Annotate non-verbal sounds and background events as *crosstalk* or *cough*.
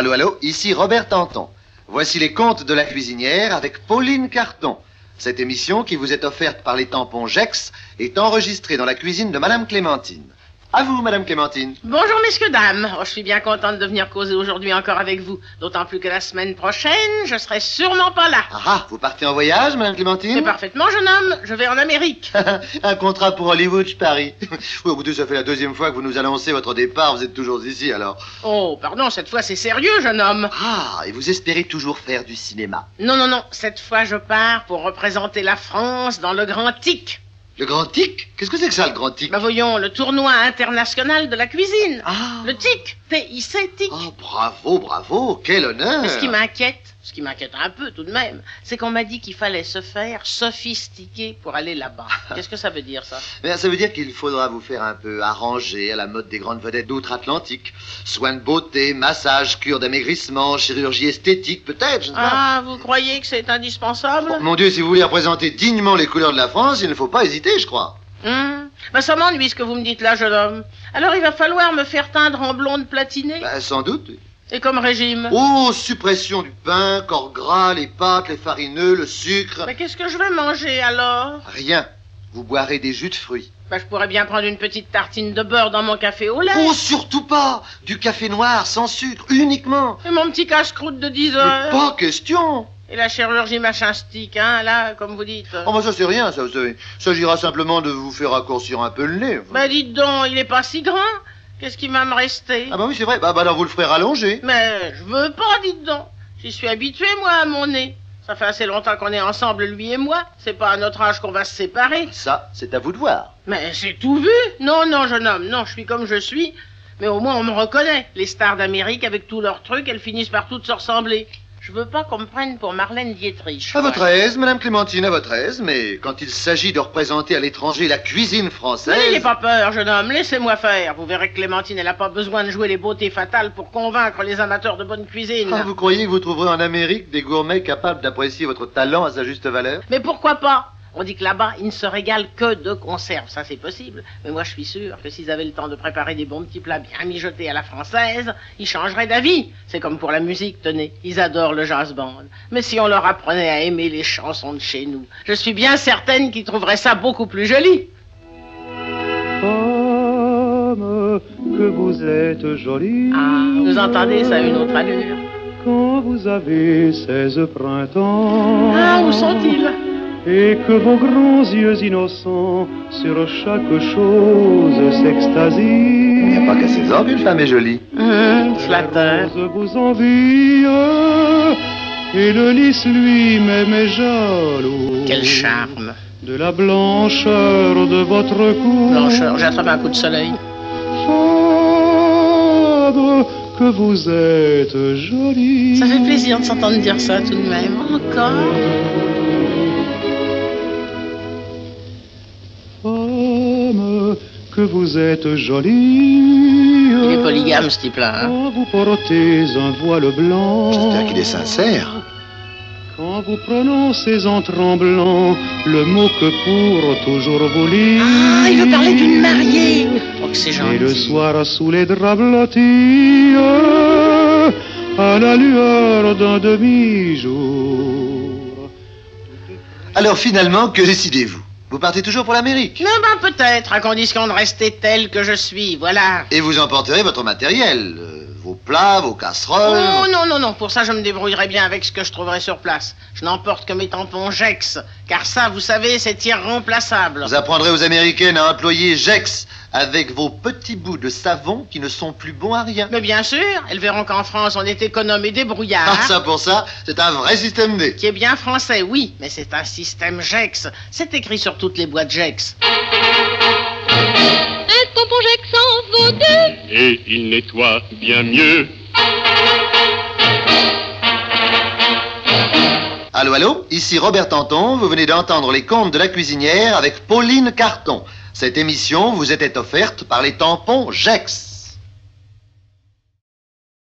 Allô, allô, ici Robert Tanton. Voici les contes de la cuisinière avec Pauline Carton. Cette émission qui vous est offerte par les tampons Jex est enregistrée dans la cuisine de Madame Clémentine. À vous, Madame Clémentine. Bonjour, messieurs, dames. Oh, je suis bien contente de venir causer aujourd'hui encore avec vous. D'autant plus que la semaine prochaine, je serai sûrement pas là. Ah, ah, vous partez en voyage, Madame C'est Clémentine parfaitement, jeune homme. Je vais en Amérique. *laughs* Un contrat pour Hollywood, je parie. *laughs* Oui, écoutez, ça fait la deuxième fois que vous nous annoncez votre départ. Vous êtes toujours ici, alors. Oh, pardon, cette fois c'est sérieux, jeune homme. Ah, et vous espérez toujours faire du cinéma? Non, non, non. Cette fois, je pars pour représenter la France dans le Grand TIC. Le Grand Tic? Qu'est-ce que c'est que ça, le Grand Tic? Bah voyons, le tournoi international de la cuisine. Ah Le TIC. T-I-C, TIC. Oh, bravo, bravo, quel honneur Mais ce qui m'inquiète, ce qui m'inquiète un peu tout de même, c'est qu'on m'a dit qu'il fallait se faire sophistiquer pour aller là-bas. *laughs* Qu'est-ce que ça veut dire, ça? Mais ça veut dire qu'il faudra vous faire un peu arranger à la mode des grandes vedettes d'outre-Atlantique. Soins de beauté, massage, cure d'amaigrissement, chirurgie esthétique, peut-être, je ne sais pas. Ah, vous croyez que c'est indispensable? Bon, mon Dieu, si vous voulez représenter dignement les couleurs de la France, il ne faut pas hésiter, je crois. Hum, bah ça m'ennuie ce que vous me dites là, jeune homme. Alors il va falloir me faire teindre en blonde platinée? Bah, sans doute. Et comme régime? Oh, suppression du pain, corps gras, les pâtes, les farineux, le sucre. Mais qu'est-ce que je vais manger alors? Rien. Vous boirez des jus de fruits. Bah je pourrais bien prendre une petite tartine de beurre dans mon café au lait. Oh, surtout pas Du café noir, sans sucre, uniquement. Et mon petit casse-croûte de 10 Mais heures. pas question Et la chirurgie machin stick, hein, là, comme vous dites. Oh, bah ça c'est rien, ça, vous savez. Il s'agira simplement de vous faire raccourcir un peu le nez. Bah dites donc, il est pas si grand. Qu'est-ce qui va me rester Ah bah oui, c'est vrai. Bah, bah alors vous le ferez rallonger. Mais je veux pas, dites donc. J'y suis habitué, moi, à mon nez. Ça fait assez longtemps qu'on est ensemble, lui et moi. C'est pas à notre âge qu'on va se séparer. Ça, c'est à vous de voir. Mais j'ai tout vu. Non, non, jeune homme, non, je suis comme je suis. Mais au moins, on me reconnaît. Les stars d'Amérique, avec tous leurs trucs, elles finissent par toutes se ressembler. Je veux pas qu'on me prenne pour Marlène Dietrich. À votre aise, Madame Clémentine, à votre aise, mais quand il s'agit de représenter à l'étranger la cuisine française... N'ayez pas peur, jeune homme, laissez-moi faire. Vous verrez que Clémentine, elle n'a pas besoin de jouer les beautés fatales pour convaincre les amateurs de bonne cuisine. Ah, vous croyez que vous trouverez en Amérique des gourmets capables d'apprécier votre talent à sa juste valeur? Mais pourquoi pas? On dit que là-bas, ils ne se régalent que de conserve. Ça, c'est possible. Mais moi, je suis sûr que s'ils avaient le temps de préparer des bons petits plats bien mijotés à la française, ils changeraient d'avis. C'est comme pour la musique, tenez. Ils adorent le jazz band. Mais si on leur apprenait à aimer les chansons de chez nous, je suis bien certaine qu'ils trouveraient ça beaucoup plus joli. Femme, que vous êtes jolie. Ah, vous entendez, ça a une autre allure. Quand vous avez 16 printemps. Ah, où sont-ils? Et que vos grands yeux innocents sur chaque chose Il n'y a s'extasient. pas qu'à 16 ans qu'une femme est jolie. Hum, flatteur. La rose vous envie. Et le lys lui-même est jaloux. Quel charme. De la blancheur de votre cou. Blancheur, j'ai attrapé un coup de soleil. Femme, que vous êtes jolie. Ça fait plaisir de s'entendre dire ça tout de même. Encore. Vous êtes jolie. Il est polygame, ce type-là. hein. Quand vous portez un voile blanc. J'espère qu'il est sincère. Quand vous prononcez en tremblant le mot que pour toujours vous lire. Ah, il veut parler d'une mariée. Oh, que c'est Et le gentil. soir sous les draps blottis, à la lueur d'un demi-jour. Alors finalement, que décidez-vous? Vous partez toujours pour l'Amérique Non, ben peut-être, à condition de rester tel que je suis, voilà. Et vous emporterez votre matériel, euh, vos plats, vos casseroles. Oh non, non, non, pour ça je me débrouillerai bien avec ce que je trouverai sur place. Je n'emporte que mes tampons Jex, car ça, vous savez, c'est irremplaçable. Vous apprendrez aux Américaines à employer Jex avec vos petits bouts de savon qui ne sont plus bons à rien. Mais bien sûr, elles verront qu'en France on est économe et débrouillard. Ah, ça pour ça, c'est un vrai système D. Qui est bien français, oui, mais c'est un système Jex. C'est écrit sur toutes les boîtes Jex. Un tampon Jex en vaut deux. et il nettoie bien mieux. Allô, allô, ici Robert Tanton, vous venez d'entendre les contes de la cuisinière avec Pauline Carton. Cette émission vous était offerte par les tampons Jex.